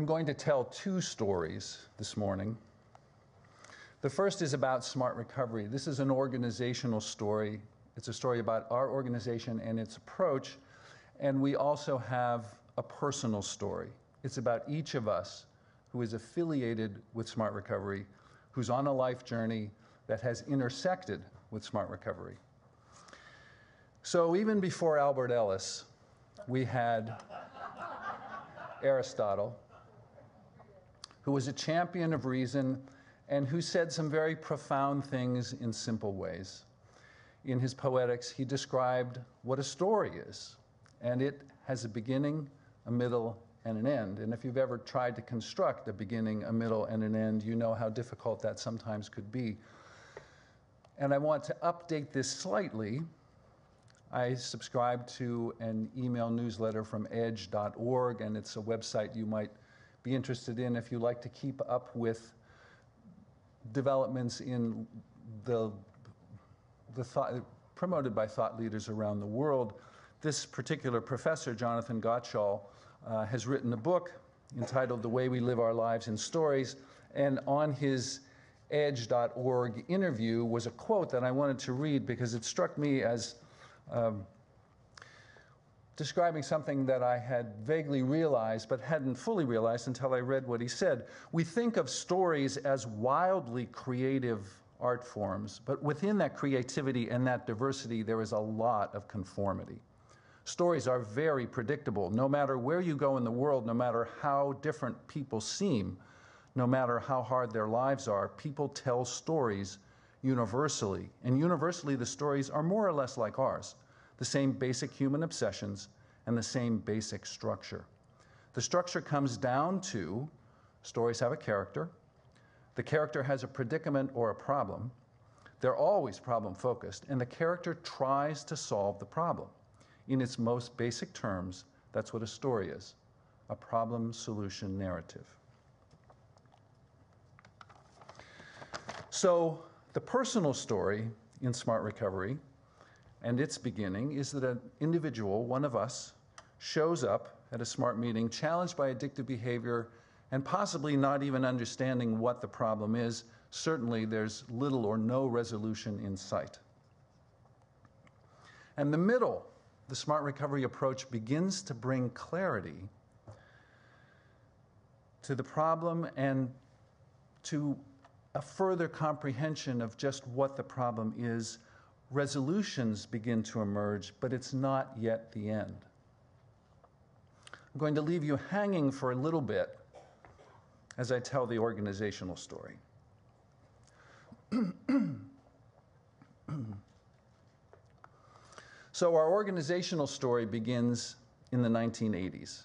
I'm going to tell two stories this morning. The first is about smart recovery. This is an organizational story. It's a story about our organization and its approach. And we also have a personal story. It's about each of us who is affiliated with Smart Recovery, who's on a life journey that has intersected with Smart Recovery. So even before Albert Ellis, we had Aristotle, who was a champion of reason and who said some very profound things in simple ways. In his Poetics, he described what a story is, and it has a beginning, a middle, and an end. And if you've ever tried to construct a beginning, a middle, and an end, you know how difficult that sometimes could be. And I want to update this slightly. I subscribe to an email newsletter from edge.org, and it's a website you might be interested in if you like to keep up with developments in the, the thought, promoted by thought leaders around the world. This particular professor, Jonathan Gottschall, uh, has written a book entitled The Way We Live Our Lives in Stories. And on his edge.org interview was a quote that I wanted to read because it struck me as um, describing something that I had vaguely realized but hadn't fully realized until I read what he said. We think of stories as wildly creative art forms, but within that creativity and that diversity, there is a lot of conformity. Stories are very predictable. No matter where you go in the world, no matter how different people seem, no matter how hard their lives are, people tell stories universally. And universally, the stories are more or less like ours the same basic human obsessions and the same basic structure. The structure comes down to stories have a character, the character has a predicament or a problem. They're always problem focused, and the character tries to solve the problem. In its most basic terms, that's what a story is a problem solution narrative. So, the personal story in Smart Recovery and its beginning is that an individual, one of us, shows up at a smart meeting challenged by addictive behavior and possibly not even understanding what the problem is. Certainly, there's little or no resolution in sight. And the middle the smart recovery approach begins to bring clarity to the problem and to a further comprehension of just what the problem is. Resolutions begin to emerge, but it's not yet the end. I'm going to leave you hanging for a little bit as I tell the organizational story. So our organizational story begins in the 1980s.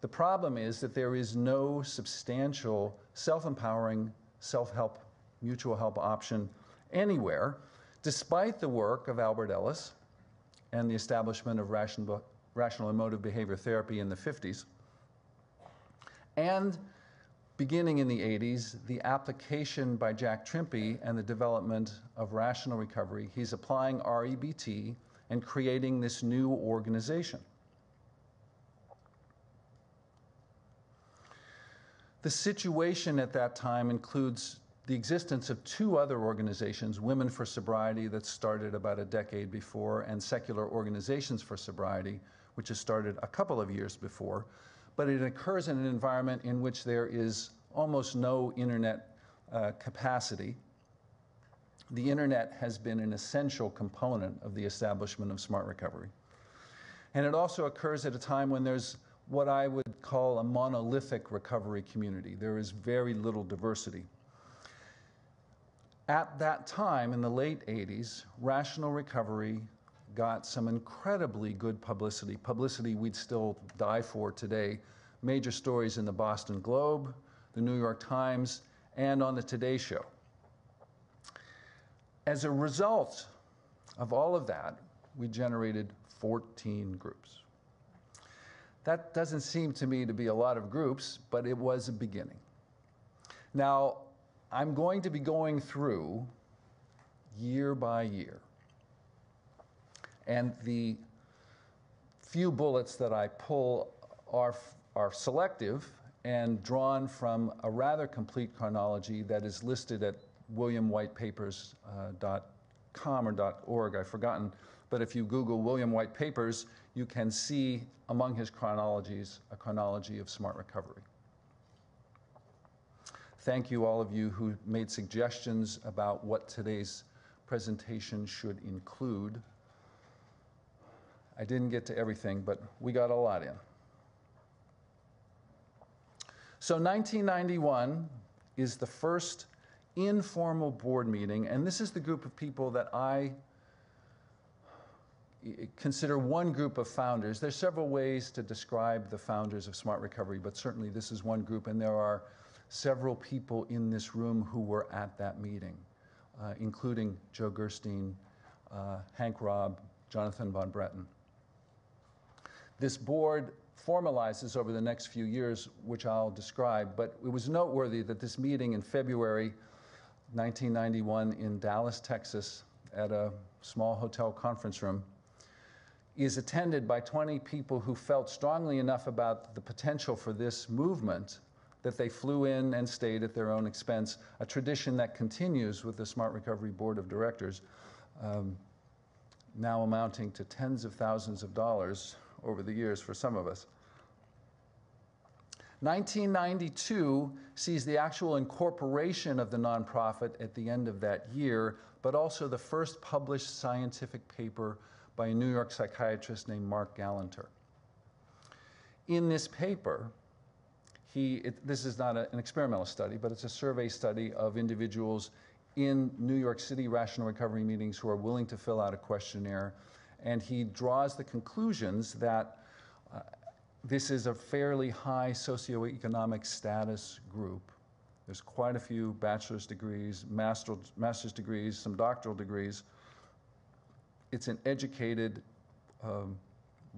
The problem is that there is no substantial self empowering, self help, mutual help option anywhere, despite the work of Albert Ellis and the establishment of rational, rational emotive behavior therapy in the 50s. And beginning in the 80s, the application by Jack Trimpey and the development of rational recovery. He's applying REBT and creating this new organization. The situation at that time includes the existence of two other organizations Women for Sobriety, that started about a decade before, and Secular Organizations for Sobriety, which has started a couple of years before. But it occurs in an environment in which there is almost no internet uh, capacity the internet has been an essential component of the establishment of smart recovery. And it also occurs at a time when there's what I would call a monolithic recovery community. There is very little diversity. At that time, in the late 80s, rational recovery got some incredibly good publicity, publicity we'd still die for today. Major stories in the Boston Globe, the New York Times, and on the Today Show. As a result of all of that, we generated 14 groups. That doesn't seem to me to be a lot of groups, but it was a beginning. Now, I'm going to be going through year by year. And the few bullets that I pull are, are selective and drawn from a rather complete chronology that is listed at williamwhitepapers.com uh, or .org, I've forgotten. But if you Google William White Papers, you can see among his chronologies a chronology of smart recovery. Thank you, all of you who made suggestions about what today's presentation should include. I didn't get to everything, but we got a lot in. So 1991 is the first informal board meeting, and this is the group of people that I eh, consider one group of founders. There's several ways to describe the founders of Smart Recovery, but certainly this is one group, and there are several people in this room who were at that meeting, uh, including Joe Gerstein, uh, Hank Robb, Jonathan Von Bretten. This board formalizes over the next few years, which I'll describe, but it was noteworthy that this meeting in February 1991 in Dallas, Texas, at a small hotel conference room, is attended by 20 people who felt strongly enough about the potential for this movement that they flew in and stayed at their own expense, a tradition that continues with the Smart Recovery Board of Directors, um, now amounting to tens of thousands of dollars over the years for some of us. 1992 sees the actual incorporation of the nonprofit at the end of that year, but also the first published scientific paper by a New York psychiatrist named Marc Galanter. In this paper, he, it, this is not a, an experimental study, but it's a survey study of individuals in New York City rational recovery meetings who are willing to fill out a questionnaire. And he draws the conclusions that uh, this is a fairly high socioeconomic status group. There's quite a few bachelor's degrees, master, master's degrees, some doctoral degrees it's an educated, um,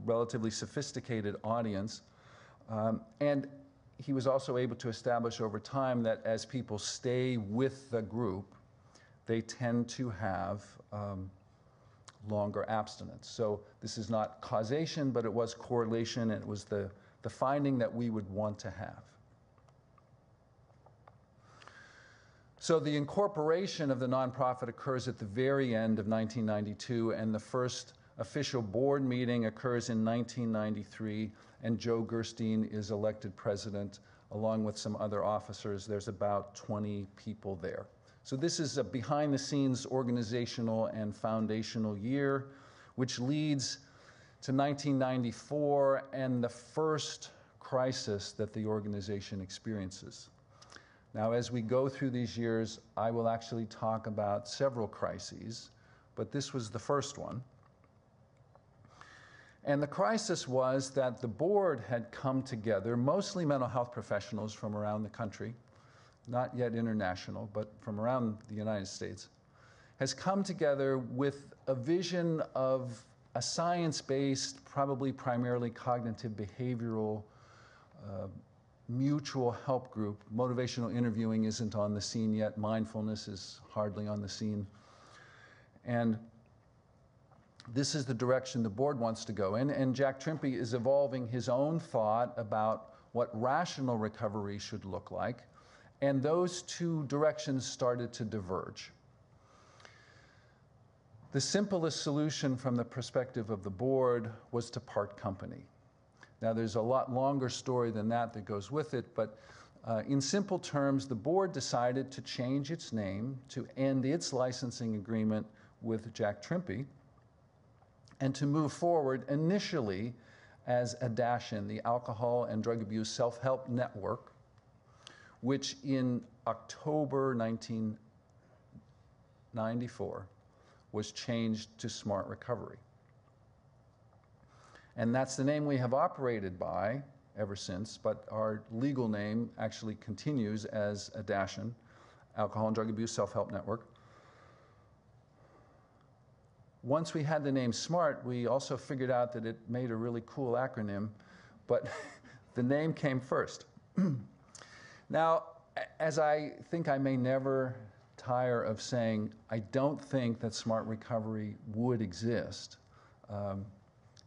relatively sophisticated audience. Um, and he was also able to establish over time that as people stay with the group, they tend to have um, longer abstinence. So this is not causation, but it was correlation, and it was the, the finding that we would want to have. So the incorporation of the nonprofit occurs at the very end of 1992, and the first official board meeting occurs in 1993, and Joe Gerstein is elected president along with some other officers. There's about 20 people there. So this is a behind the scenes organizational and foundational year, which leads to 1994 and the first crisis that the organization experiences. Now, as we go through these years, I will actually talk about several crises, but this was the first one. And the crisis was that the board had come together, mostly mental health professionals from around the country, not yet international, but from around the United States, has come together with a vision of a science based, probably primarily cognitive behavioral uh, mutual help group. Motivational interviewing isn't on the scene yet. Mindfulness is hardly on the scene. And this is the direction the board wants to go in. And Jack Trimpey is evolving his own thought about what rational recovery should look like. And those two directions started to diverge. The simplest solution from the perspective of the board was to part company. Now, there's a lot longer story than that that goes with it, but uh, in simple terms, the board decided to change its name to end its licensing agreement with Jack Trimpey and to move forward initially as ADASHN, the Alcohol and Drug Abuse Self Help Network, which in October 1994 was changed to Smart Recovery. And that's the name we have operated by ever since, but our legal name actually continues as ADASHN, Alcohol and Drug Abuse Self-Help Network. Once we had the name SMART, we also figured out that it made a really cool acronym, but the name came first. now, as I think I may never tire of saying, I don't think that smart recovery would exist. Um,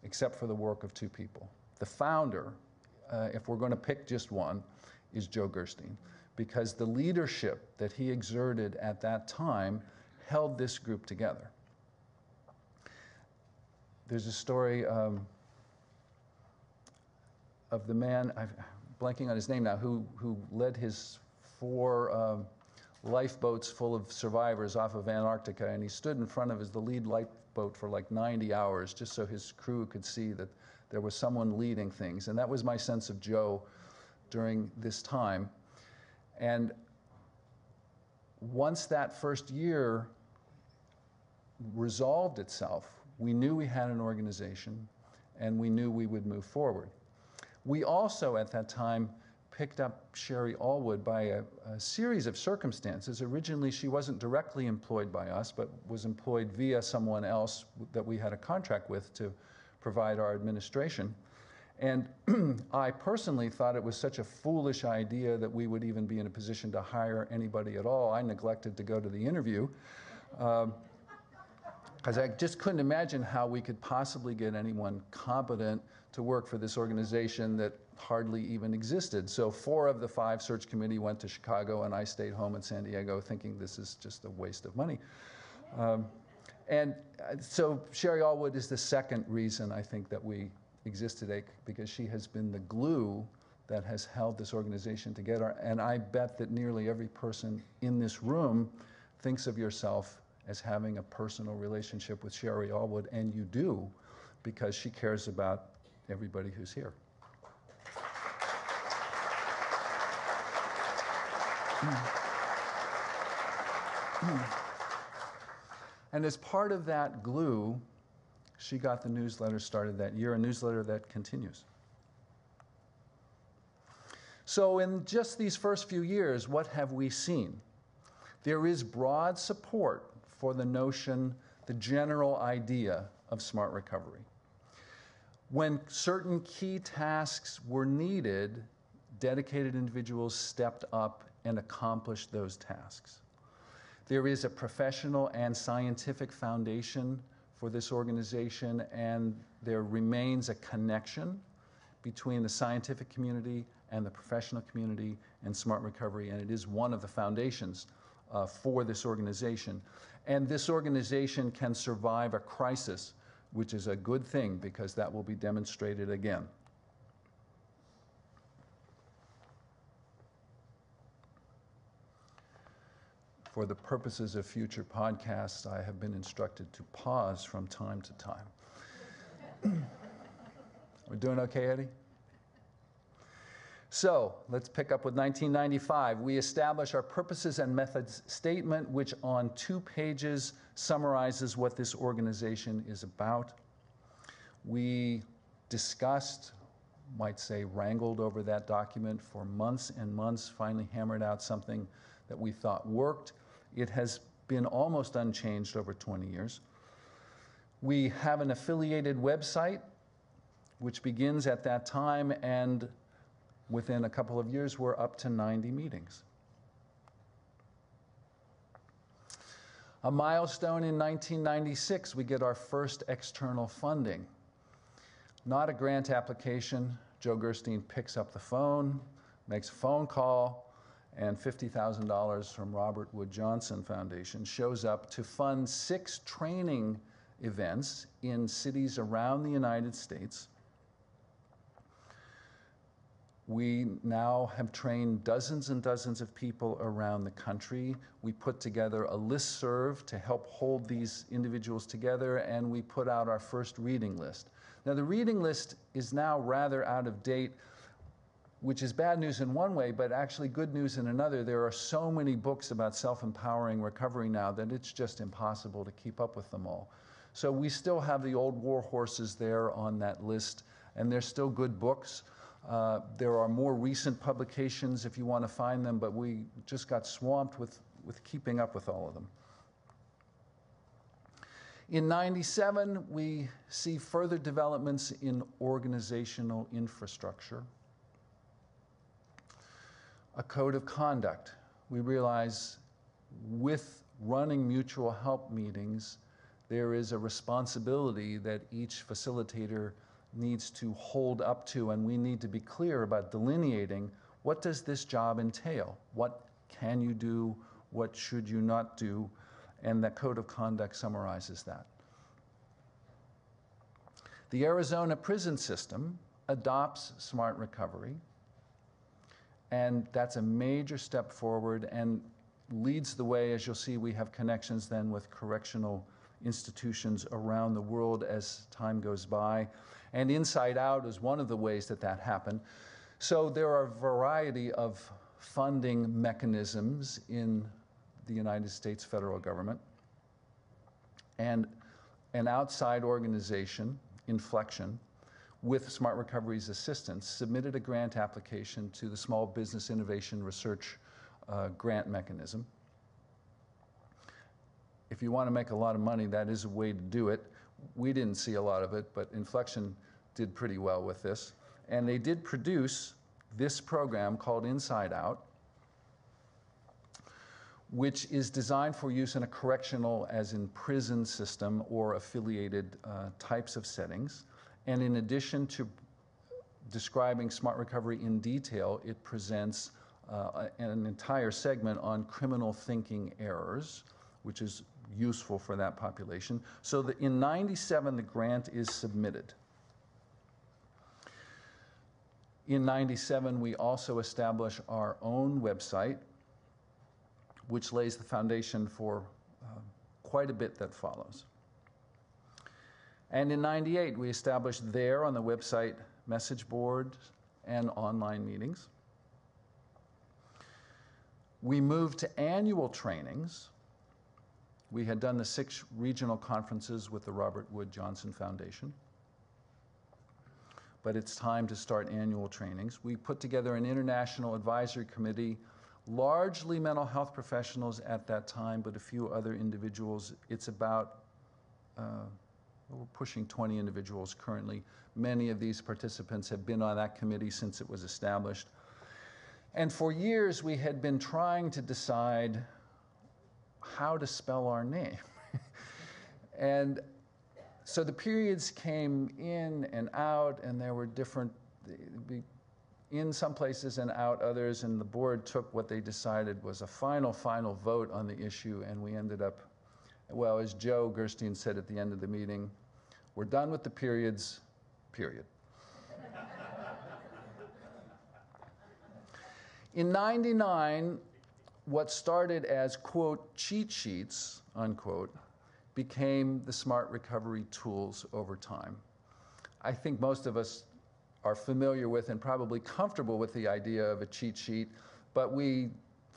except for the work of two people. The founder, uh, if we're going to pick just one, is Joe Gerstein, because the leadership that he exerted at that time held this group together. There's a story um, of the man, I'm blanking on his name now, who, who led his four um, lifeboats full of survivors off of Antarctica, and he stood in front of his, the lead lifeboat for like 90 hours just so his crew could see that there was someone leading things. And that was my sense of Joe during this time. And once that first year resolved itself, we knew we had an organization and we knew we would move forward. We also, at that time, picked up Shari Allwood by a, a, series of circumstances. Originally, she wasn't directly employed by us, but was employed via someone else that we had a contract with to provide our administration. And I personally thought it was such a foolish idea that we would even be in a position to hire anybody at all. I neglected to go to the interview um, because I just couldn't imagine how we could possibly get anyone competent to work for this organization that hardly even existed. So four of the five search committee went to Chicago, and I stayed home in San Diego thinking this is just a waste of money. Um, and uh, so Shari Allwood is the second reason I think that we exist today because she has been the glue that has held this organization together. And I bet that nearly every person in this room thinks of yourself as having a personal relationship with Shari Allwood, and you do because she cares about everybody who's here. And as part of that glue, she got the newsletter started that year, a newsletter that continues. So, in just these first few years, what have we seen? There is broad support for the notion, the general idea of smart recovery. When certain key tasks were needed, dedicated individuals stepped up and accomplished those tasks. There is a professional and scientific foundation for this organization, and there remains a connection between the scientific community and the professional community and smart recovery, and it is one of the foundations uh, for this organization. And this organization can survive a crisis, which is a good thing because that will be demonstrated again. for the purposes of future podcasts, I have been instructed to pause from time to time. We're doing okay, Eddie? So let's pick up with 1995. We establish our purposes and methods statement, which on two pages summarizes what this organization is about. We discussed, might say, wrangled over that document for months and months, finally hammered out something that we thought worked. It has been almost unchanged over 20 years. We have an affiliated website, which begins at that time, and within a couple of years, we're up to 90 meetings. A milestone in 1996, we get our first external funding. Not a grant application. Joe Gerstein picks up the phone, makes a phone call, and $50,000 from Robert Wood Johnson Foundation shows up to fund six training events in cities around the United States. We now have trained dozens and dozens of people around the country. We put together a list serve to help hold these individuals together, and we put out our first reading list. Now, the reading list is now rather out of date which is bad news in one way, but actually good news in another. There are so many books about self empowering recovery now that it's just impossible to keep up with them all. So we still have the old war horses there on that list, and they're still good books. Uh, there are more recent publications if you want to find them, but we just got swamped with, with keeping up with all of them. In 97, we see further developments in organizational infrastructure a code of conduct. We realize with running mutual help meetings, there is a responsibility that each facilitator needs to hold up to, and we need to be clear about delineating What does this job entail? What can you do? What should you not do? And that code of conduct summarizes that. The Arizona prison system adopts smart recovery, and that's a major step forward and leads the way. As you'll see, we have connections then with correctional institutions around the world as time goes by. And Inside Out is one of the ways that that happened. So there are a variety of funding mechanisms in the United States federal government. And an outside organization, Inflexxion, with Smart Recovery's assistance, submitted a grant application to the Small Business Innovation Research uh, Grant Mechanism. If you want to make a lot of money, that is a way to do it. We didn't see a lot of it, but Inflexxion did pretty well with this. And they did produce this program called Inside Out, which is designed for use in a correctional, as in prison system or affiliated uh, types of settings. And in addition to describing smart recovery in detail, it presents uh, an entire segment on criminal thinking errors, which is useful for that population. So that in 97, the grant is submitted. In 97, we also establish our own website, which lays the foundation for uh, quite a bit that follows. And in 98, we established there on the website message boards and online meetings. We moved to annual trainings. We had done the six regional conferences with the Robert Wood Johnson Foundation but it's time to start annual trainings. We put together an international advisory committee, largely mental health professionals at that time, but a few other individuals. It's about, uh, we're pushing 20 individuals currently. Many of these participants have been on that committee since it was established. And for years, we had been trying to decide how to spell our name. and so the periods came in and out, and there were different, in some places and out others, and the board took what they decided was a final, final vote on the issue, and we ended up, well, as Joe Gerstein said at the end of the meeting, we're done with the periods, period. In 99, what started as, quote, cheat sheets, unquote, became the smart recovery tools over time. I think most of us are familiar with and probably comfortable with the idea of a cheat sheet, but we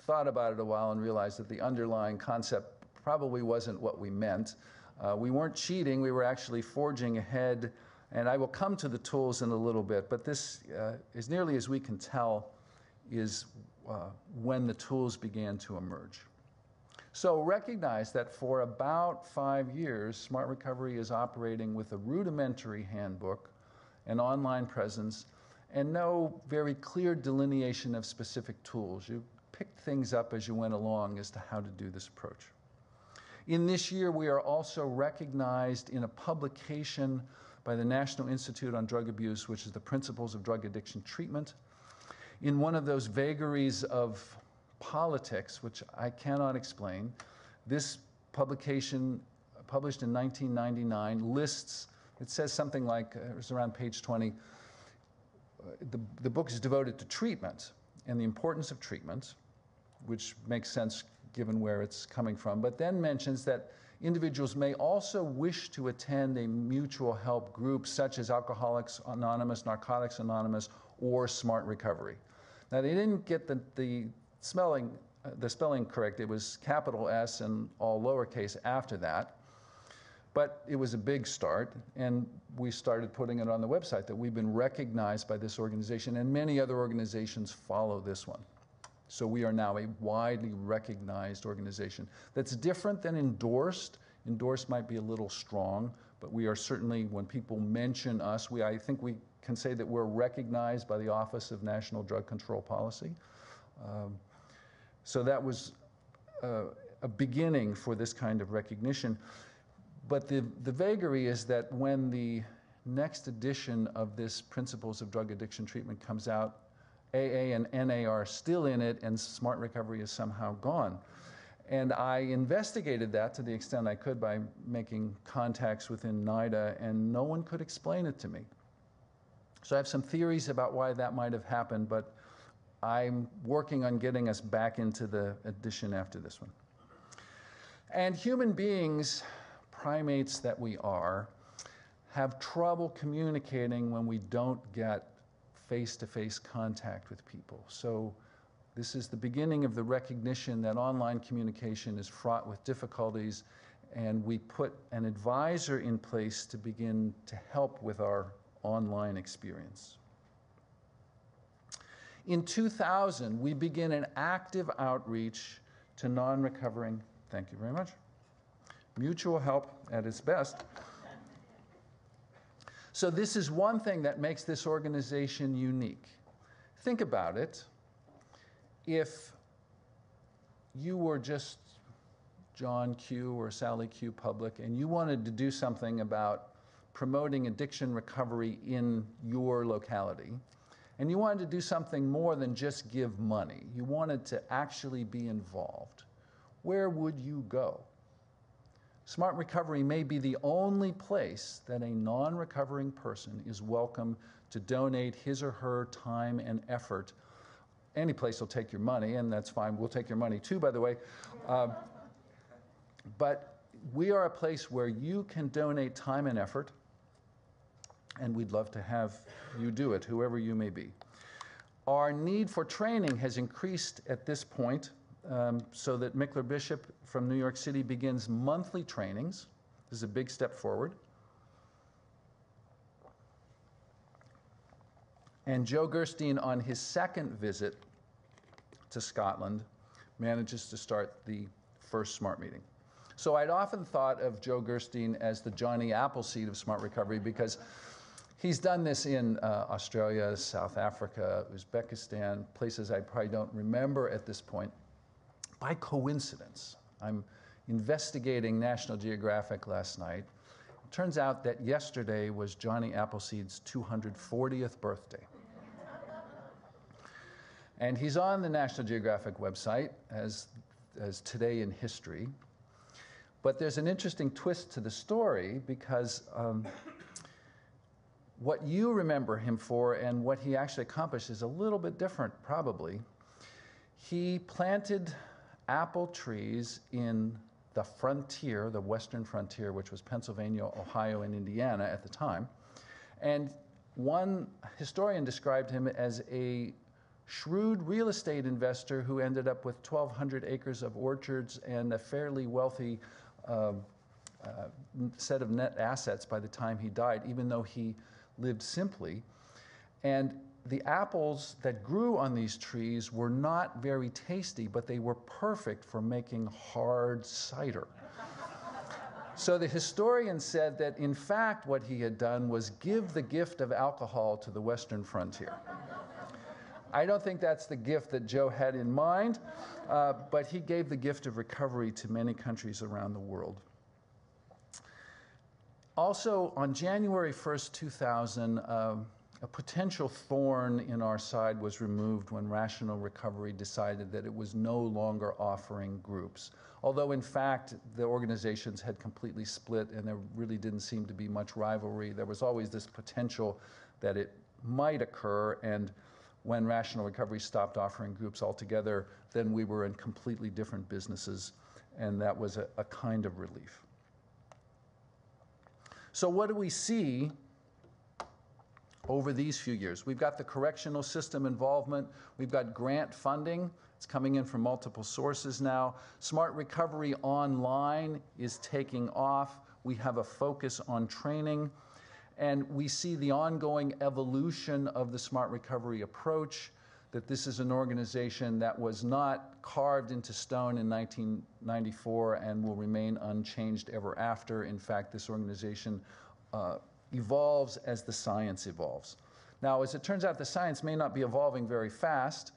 thought about it a while and realized that the underlying concept probably wasn't what we meant. Uh, we weren't cheating, we were actually forging ahead. And I will come to the tools in a little bit, but this, uh, as nearly as we can tell, is uh, when the tools began to emerge. So recognize that for about five years, Smart Recovery is operating with a rudimentary handbook, an online presence, and no very clear delineation of specific tools. You picked things up as you went along as to how to do this approach. In this year, we are also recognized in a publication by the National Institute on Drug Abuse, which is the Principles of Drug Addiction Treatment. In one of those vagaries of politics, which I cannot explain. This publication, published in 1999, lists, it says something like, uh, it's around page 20, uh, the, the book is devoted to treatment and the importance of treatment, which makes sense given where it's coming from, but then mentions that individuals may also wish to attend a mutual help group such as Alcoholics Anonymous, Narcotics Anonymous, or Smart Recovery. Now, they didn't get the, the spelling, uh, the spelling correct. It was capital S and all lowercase after that. But it was a big start, and we started putting it on the website that we've been recognized by this organization, and many other organizations follow this one. So we are now a widely recognized organization that's different than endorsed. Endorsed might be a little strong, but we are certainly, when people mention us, we, I think we can say that we're recognized by the Office of National Drug Control Policy. Um, so that was uh, a beginning for this kind of recognition. But the, the vagary is that when the next edition of this Principles of Drug Addiction Treatment comes out AA and NA are still in it, and Smart Recovery is somehow gone. And I investigated that to the extent I could by making contacts within NIDA, and no one could explain it to me. So I have some theories about why that might have happened, but I'm working on getting us back into the edition after this one. And human beings, primates that we are, have trouble communicating when we don't get face to face contact with people. So, this is the beginning of the recognition that online communication is fraught with difficulties, and we put an advisor in place to begin to help with our online experience. In 2000, we begin an active outreach to non recovering, thank you very much, mutual help at its best. So, this is one thing that makes this organization unique. Think about it. If you were just John Q or Sally Q Public and you wanted to do something about promoting addiction recovery in your locality, and you wanted to do something more than just give money, you wanted to actually be involved, where would you go? Smart Recovery may be the only place that a non recovering person is welcome to donate his or her time and effort. Any place will take your money, and that's fine. We'll take your money too, by the way. Uh, but we are a place where you can donate time and effort and we'd love to have you do it, whoever you may be. Our need for training has increased at this point um, so that Michler Bishop from New York City begins monthly trainings. This is a big step forward. And Joe Gerstein, on his second visit to Scotland, manages to start the first SMART meeting. So I'd often thought of Joe Gerstein as the Johnny Appleseed of Smart Recovery because He's done this in uh, Australia, South Africa, Uzbekistan, places I probably don't remember at this point. By coincidence, I'm investigating National Geographic last night. It turns out that yesterday was Johnny Appleseed's 240th birthday. and he's on the National Geographic website as, as Today in History. But there's an interesting twist to the story because um, what you remember him for and what he actually accomplished is a little bit different, probably. He planted apple trees in the frontier, the western frontier, which was Pennsylvania, Ohio, and Indiana at the time. And one historian described him as a shrewd real estate investor who ended up with 1,200 acres of orchards and a fairly wealthy uh, uh, set of net assets by the time he died, even though he lived simply. And the apples that grew on these trees were not very tasty, but they were perfect for making hard cider. so the historian said that in fact what he had done was give the gift of alcohol to the western frontier. I don't think that's the gift that Joe had in mind, uh, but he gave the gift of recovery to many countries around the world. Also, on January 1st, 2000, uh, a potential thorn in our side was removed when Rational Recovery decided that it was no longer offering groups. Although, in fact, the organizations had completely split and there really didn't seem to be much rivalry, there was always this potential that it might occur. And when Rational Recovery stopped offering groups altogether, then we were in completely different businesses, and that was a, a kind of relief. So, what do we see over these few years? We've got the correctional system involvement, we've got grant funding. It's coming in from multiple sources now. Smart Recovery Online is taking off. We have a focus on training. And we see the ongoing evolution of the Smart Recovery approach that this is an organization that was not carved into stone in 1994 and will remain unchanged ever after. In fact, this organization uh, evolves as the science evolves. Now, as it turns out, the science may not be evolving very fast.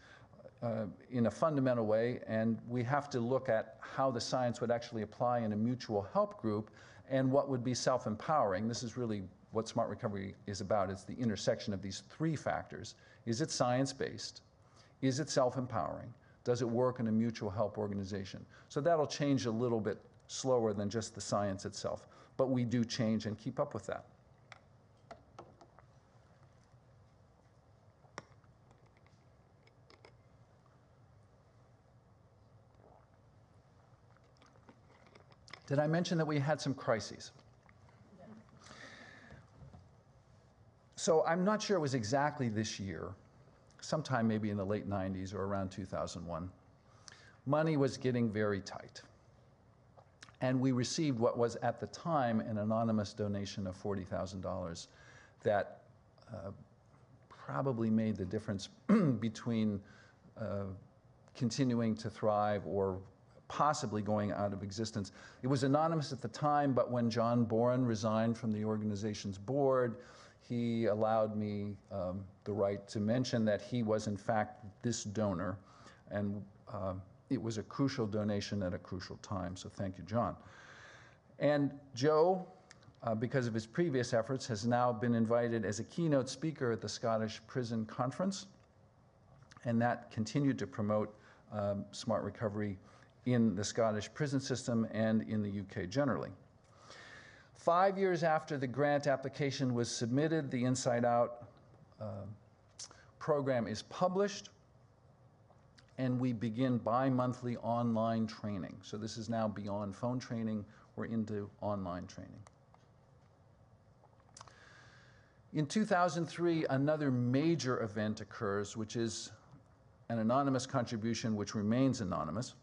uh, in a fundamental way, and we have to look at how the science would actually apply in a mutual help group and what would be self empowering. This is really what smart recovery is about. It's the intersection of these three factors. Is it science based? Is it self empowering? Does it work in a mutual help organization? So that'll change a little bit slower than just the science itself. But we do change and keep up with that. Did I mention that we had some crises? So I'm not sure it was exactly this year, sometime maybe in the late 90s or around 2001. Money was getting very tight. And we received what was at the time an anonymous donation of $40,000 that uh, probably made the difference between uh, continuing to thrive or possibly going out of existence. It was anonymous at the time, but when John Boren resigned from the organization's board, he allowed me um, the right to mention that he was, in fact, this donor. And uh, it was a crucial donation at a crucial time. So thank you, John. And Joe, uh, because of his previous efforts, has now been invited as a keynote speaker at the Scottish Prison Conference. And that continued to promote um, smart recovery in the Scottish prison system and in the UK generally. Five years after the grant application was submitted, the Inside Out uh, program is published, and we begin bi monthly online training. So, this is now beyond phone training, we're into online training. In 2003, another major event occurs, which is an anonymous contribution which remains anonymous.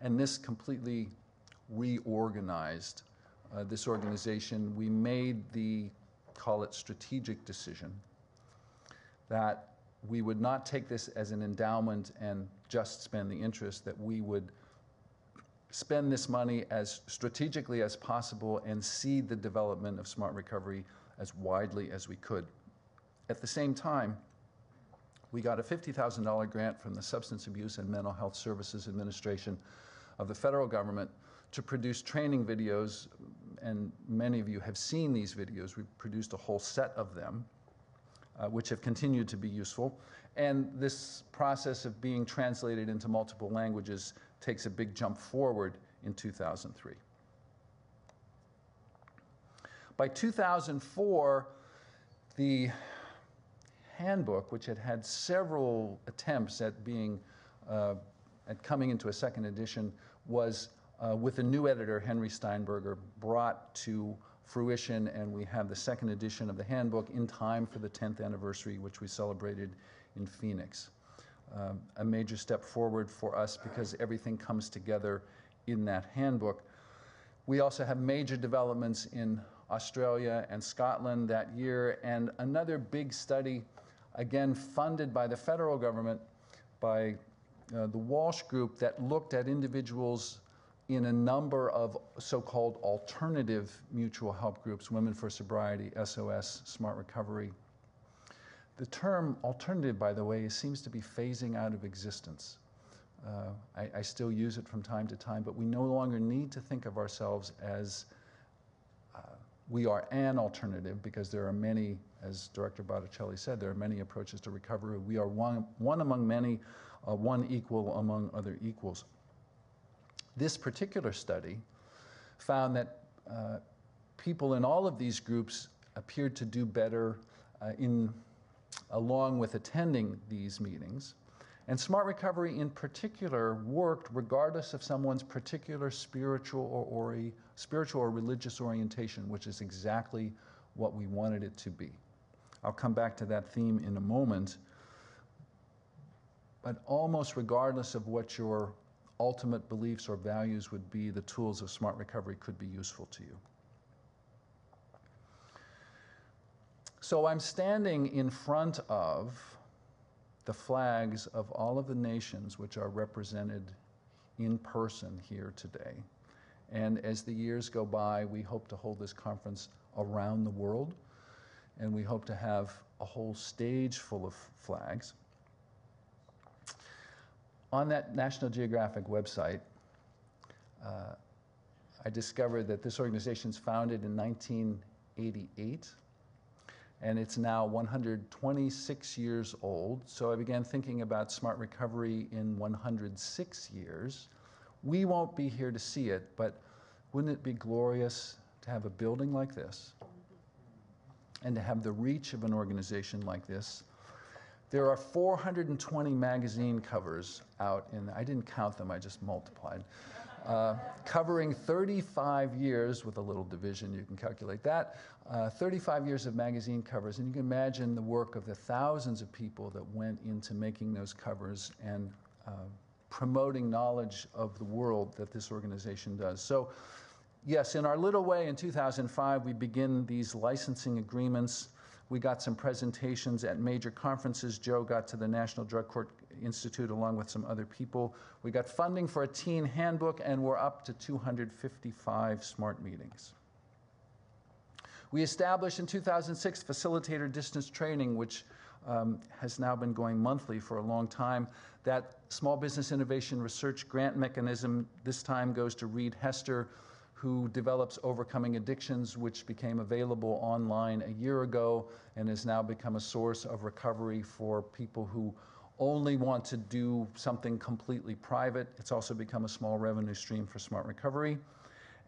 And this completely reorganized uh, this organization. We made the, call it strategic decision, that we would not take this as an endowment and just spend the interest, that we would spend this money as strategically as possible and seed the development of smart recovery as widely as we could. At the same time, we got a $50,000 grant from the Substance Abuse and Mental Health Services Administration of the federal government to produce training videos, and many of you have seen these videos. We've produced a whole set of them, uh, which have continued to be useful. And this process of being translated into multiple languages takes a big jump forward in 2003. By 2004, the handbook, which had had several attempts at being uh, at coming into a second edition was uh, with a new editor, Henry Steinberger, brought to fruition, and we have the second edition of the handbook in time for the 10th anniversary, which we celebrated in Phoenix. Um, a major step forward for us because everything comes together in that handbook. We also have major developments in Australia and Scotland that year, and another big study, again funded by the federal government, by uh, the Walsh Group that looked at individuals in a number of so called alternative mutual help groups Women for Sobriety, SOS, Smart Recovery. The term alternative, by the way, seems to be phasing out of existence. Uh, I, I, still use it from time to time, but we no longer need to think of ourselves as uh, we are an alternative because there are many, as Director Botticelli said, there are many approaches to recovery. We are one, one among many uh, one equal among other equals. This particular study found that uh, people in all of these groups appeared to do better uh, in, along with attending these meetings. And Smart Recovery in particular worked regardless of someone's particular spiritual or, ori- spiritual or religious orientation, which is exactly what we wanted it to be. I'll come back to that theme in a moment but almost regardless of what your ultimate beliefs or values would be, the tools of smart recovery could be useful to you. So I'm standing in front of the flags of all of the nations which are represented in person here today. And as the years go by, we hope to hold this conference around the world, and we hope to have a whole stage full of flags. On that National Geographic website, uh, I discovered that this organization is founded in 1988 and it's now 126 years old. So I began thinking about smart recovery in 106 years. We won't be here to see it, but wouldn't it be glorious to have a building like this and to have the reach of an organization like this? There are 420 magazine covers out in, I didn't count them, I just multiplied. Uh, covering 35 years with a little division, you can calculate that, uh, 35 years of magazine covers. And you can imagine the work of the thousands of people that went into making those covers and uh, promoting knowledge of the world that this organization does. So, yes, in our little way in 2005, we begin these licensing agreements. We got some presentations at major conferences. Joe got to the National Drug Court Institute along with some other people. We got funding for a teen handbook, and we're up to 255 smart meetings. We established in 2006 facilitator distance training, which um, has now been going monthly for a long time. That small business innovation research grant mechanism this time goes to Reid Hester, who develops Overcoming Addictions, which became available online a year ago and has now become a source of recovery for people who only want to do something completely private. It's also become a small revenue stream for Smart Recovery.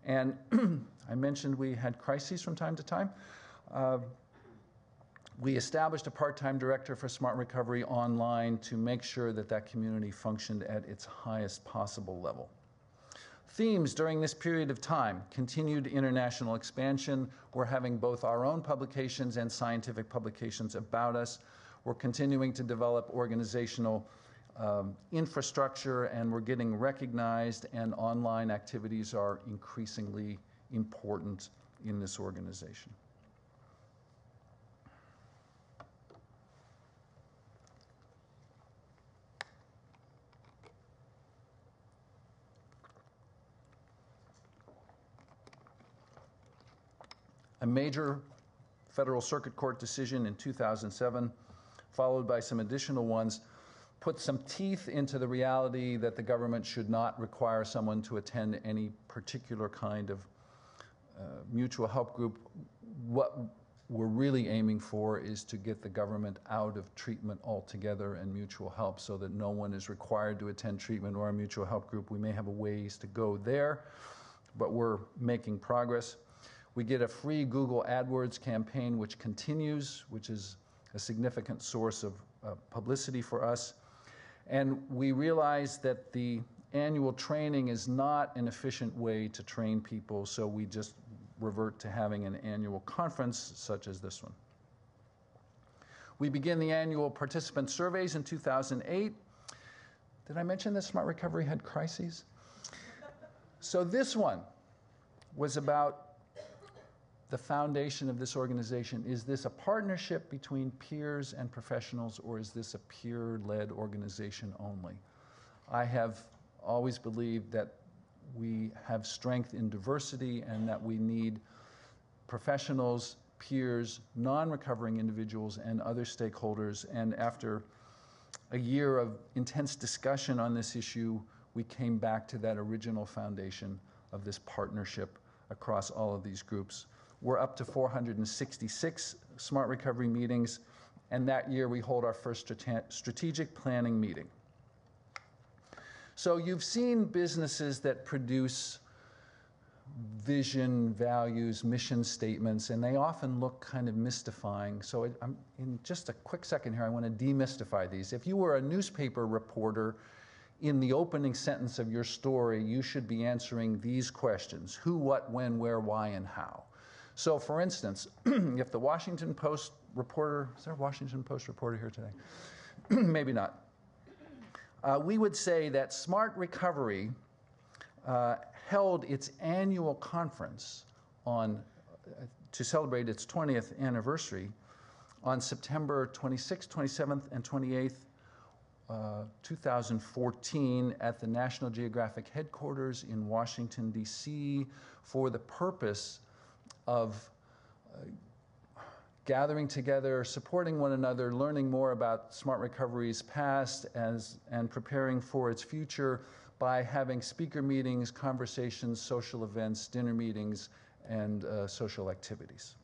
And I mentioned we had crises from time to time. Uh, we established a part-time director for Smart Recovery online to make sure that that community functioned at its highest possible level. Themes during this period of time continued international expansion. We're having both our own publications and scientific publications about us. We're continuing to develop organizational um, infrastructure and we're getting recognized, and online activities are increasingly important in this organization. A major Federal Circuit Court decision in 2007 followed by some additional ones, put some teeth into the reality that the government should not require someone to attend any particular kind of uh, mutual help group. What we're really aiming for is to get the government out of treatment altogether and mutual help so that no one is required to attend treatment or a mutual help group. We may have a ways to go there, but we're making progress. We get a free Google AdWords campaign which continues, which is a significant source of uh, publicity for us. And we realize that the annual training is not an efficient way to train people, so we just revert to having an annual conference such as this one. We begin the annual participant surveys in 2008. Did I mention that Smart Recovery had crises? So this one was about the foundation of this organization? Is this a partnership between peers and professionals, or is this a peer led organization only? I have always believed that we have strength in diversity and that we need professionals, peers, non recovering individuals, and other stakeholders. And after a year of intense discussion on this issue, we came back to that original foundation of this partnership across all of these groups. We're up to 466 smart recovery meetings, and that year we hold our first strategic planning meeting. So you've seen businesses that produce vision, values, mission statements, and they often look kind of mystifying. So it, in just a quick second here, I want to demystify these. If you were a newspaper reporter, in the opening sentence of your story, you should be answering these questions who, what, when, where, why, and how. So, for instance, if the Washington Post reporter, is there a Washington Post reporter here today? Maybe not. Uh, we would say that Smart Recovery uh, held its annual conference on, uh, to celebrate its 20th anniversary on September 26th, 27th, and 28th, uh, 2014, at the National Geographic headquarters in Washington, D.C., for the purpose of uh, gathering together, supporting one another, learning more about Smart Recovery's past as, and preparing for its future by having speaker meetings, conversations, social events, dinner meetings, and uh, social activities.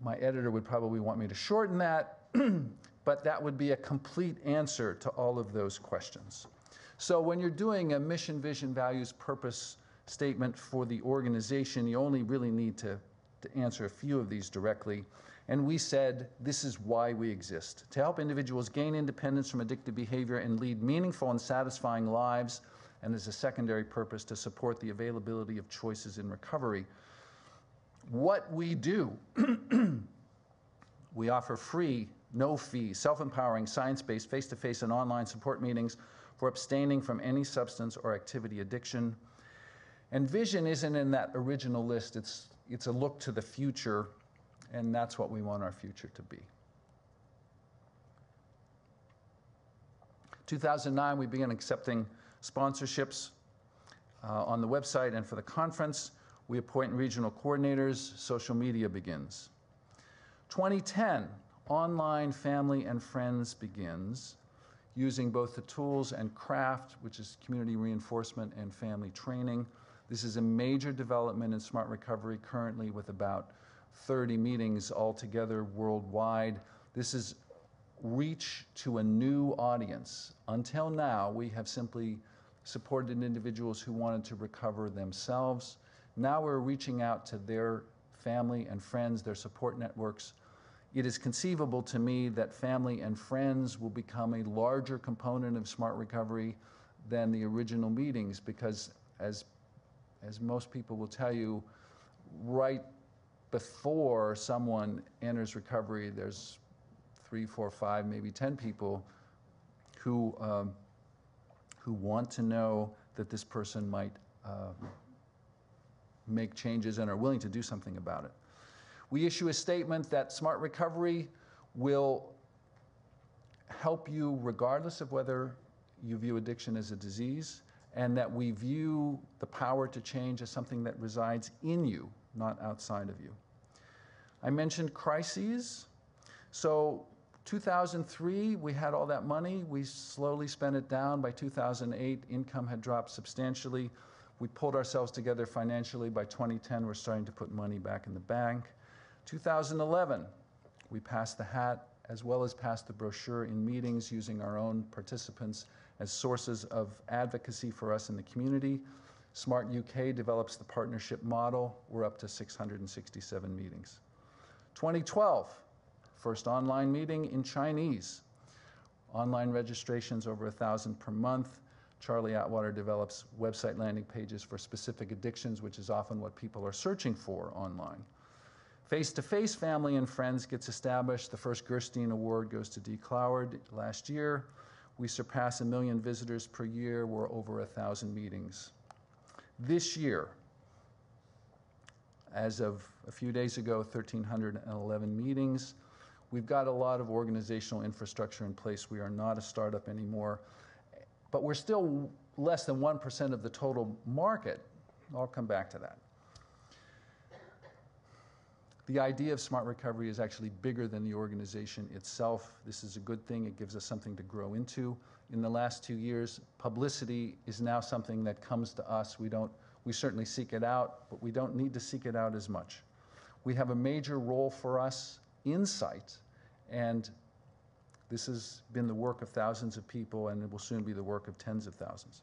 My editor would probably want me to shorten that, but that would be a complete answer to all of those questions. So when you're doing a mission, vision, values, purpose statement for the organization, you only really need to to answer a few of these directly. And we said, this is why we exist to help individuals gain independence from addictive behavior and lead meaningful and satisfying lives, and as a secondary purpose, to support the availability of choices in recovery. What we do, we offer free, no fee, self empowering, science based, face to face, and online support meetings for abstaining from any substance or activity addiction. And vision isn't in that original list, it's it's a look to the future, and that's what we want our future to be. 2009, we began accepting sponsorships uh, on the website and for the conference. We appoint regional coordinators. Social media begins. 2010, online family and friends begins using both the tools and craft, which is community reinforcement and family training. This is a major development in smart recovery currently with about 30 meetings altogether worldwide. This is reach to a new audience. Until now, we have simply supported individuals who wanted to recover themselves. Now we're reaching out to their family and friends, their support networks. It is conceivable to me that family and friends will become a larger component of smart recovery than the original meetings because as as most people will tell you, right before someone enters recovery, there's three, four, five, maybe 10 people who, um, who want to know that this person might uh, make changes and are willing to do something about it. We issue a statement that Smart Recovery will help you regardless of whether you view addiction as a disease and that we view the power to change as something that resides in you, not outside of you. I mentioned crises. So 2003, we had all that money. We slowly spent it down. By 2008, income had dropped substantially. We pulled ourselves together financially. By 2010, we're starting to put money back in the bank. 2011, we passed the hat as well as passed the brochure in meetings using our own participants as sources of advocacy for us in the community. Smart UK develops the partnership model. We're up to 667 meetings. 2012, first online meeting in Chinese. Online registrations over 1,000 per month. Charlie Atwater develops website landing pages for specific addictions, which is often what people are searching for online. Face to face family and friends gets established. The first Gerstein Award goes to Dee Cloward last year. We surpass a million visitors per year. We're over a thousand meetings. This year, as of a few days ago, 1,311 meetings. We've got a lot of organizational infrastructure in place. We are not a startup anymore, but we're still less than 1% of the total market. I'll come back to that. The idea of smart recovery is actually bigger than the organization itself. This is a good thing. It gives us something to grow into. In the last two years, publicity is now something that comes to us. We don't we certainly seek it out, but we don't need to seek it out as much. We have a major role for us in sight, and this has been the work of thousands of people, and it will soon be the work of tens of thousands.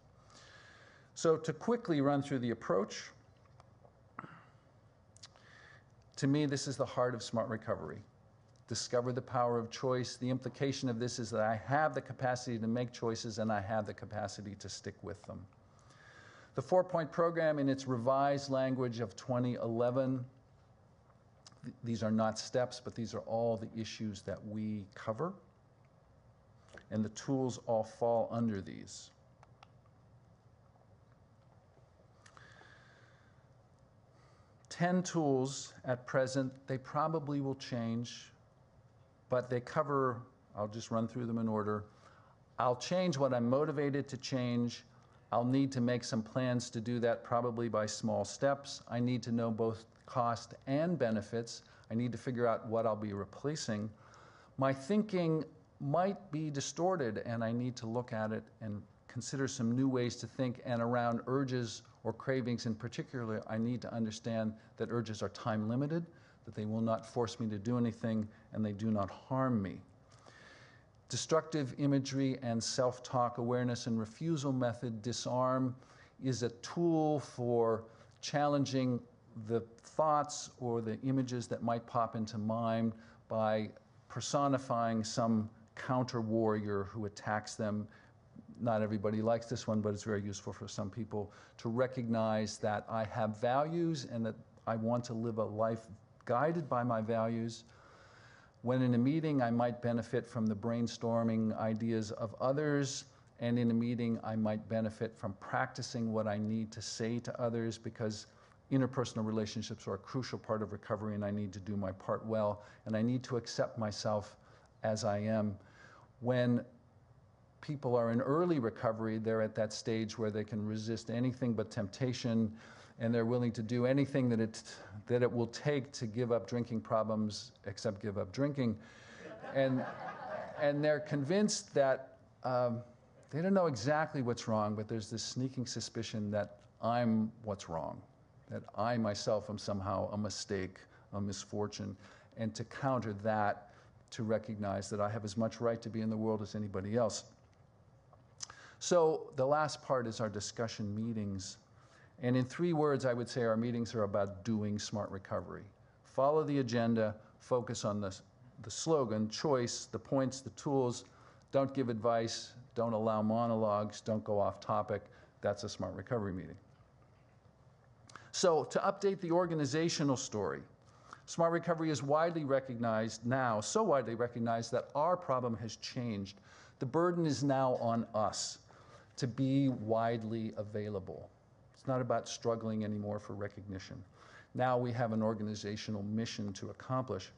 So, to quickly run through the approach, to me, this is the heart of smart recovery. Discover the power of choice. The implication of this is that I have the capacity to make choices and I have the capacity to stick with them. The four point program, in its revised language of 2011, th- these are not steps, but these are all the issues that we cover. And the tools all fall under these. 10 tools at present. They probably will change, but they cover, I'll just run through them in order. I'll change what I'm motivated to change, I'll need to make some plans to do that, probably by small steps. I need to know both cost and benefits. I need to figure out what I'll be replacing. My thinking might be distorted, and I need to look at it and consider some new ways to think. And around urges or cravings in particular, I need to understand that urges are time limited, that they will not force me to do anything, and they do not harm me. Destructive imagery and self talk awareness and refusal method, disarm, is a tool for challenging the thoughts or the images that might pop into mind by personifying some counter warrior who attacks them. Not everybody likes this one, but it's very useful for some people to recognize that I have values and that I want to live a life guided by my values when in a meeting, I might benefit from the brainstorming ideas of others, and in a meeting, I might benefit from practicing what I need to say to others because interpersonal relationships are a crucial part of recovery, and I need to do my part well, and I need to accept myself as I am. When people are in early recovery, they're at that stage where they can resist anything but temptation and they're willing to do anything that it, that it will take to give up drinking problems except give up drinking. And, and they're convinced that um, they don't know exactly what's wrong, but there's this sneaking suspicion that I'm what's wrong, that I myself am somehow a mistake, a misfortune. And to counter that, to recognize that I have as much right to be in the world as anybody else. So the last part is our discussion meetings. And in three words, I would say our meetings are about doing smart recovery. Follow the agenda, focus on the, the slogan, choice, the points, the tools. Don't give advice, don't allow monologues, don't go off topic. That's a smart recovery meeting. So, to update the organizational story, Smart Recovery is widely recognized now, so widely recognized that our problem has changed. The burden is now on us to be widely available. It's not about struggling anymore for recognition. Now we have an organizational mission to accomplish.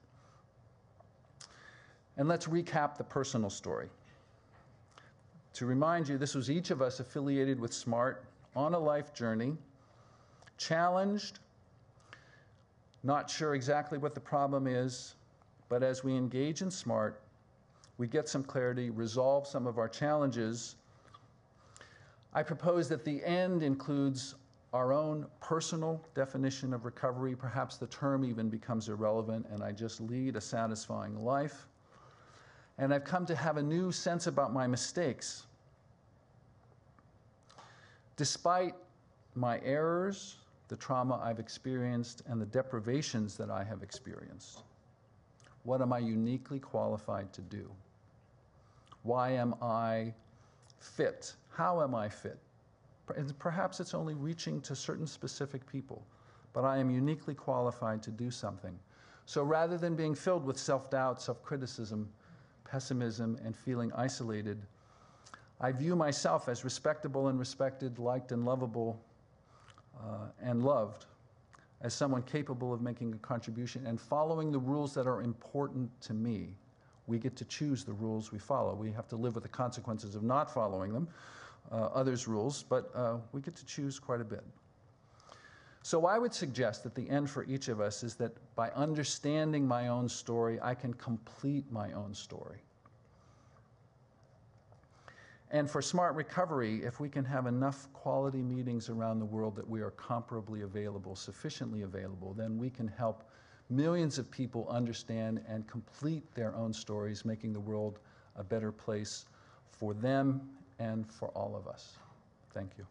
And let's recap the personal story. To remind you, this was each of us affiliated with SMART on a life journey, challenged, not sure exactly what the problem is, but as we engage in SMART, we get some clarity, resolve some of our challenges, I propose that the end includes our own personal definition of recovery. Perhaps the term even becomes irrelevant, and I just lead a satisfying life. And I've come to have a new sense about my mistakes. Despite my errors, the trauma I've experienced, and the deprivations that I have experienced, what am I uniquely qualified to do? Why am I fit? How am I fit? And Perhaps it's only reaching to certain specific people, but I am uniquely qualified to do something. So rather than being filled with self doubt, self criticism, pessimism, and feeling isolated, I view myself as respectable and respected, liked and lovable, uh, and loved, as someone capable of making a contribution and following the rules that are important to me. We get to choose the rules we follow. We have to live with the consequences of not following them, others' rules, but uh, we get to choose quite a bit. So I would suggest that the end for each of us is that by understanding my own story, I can complete my own story. And for smart recovery, if we can have enough quality meetings around the world that we are comparably available, sufficiently available, then we can help millions of people understand and complete their own stories, making the world a better place for them and for all of us. Thank you.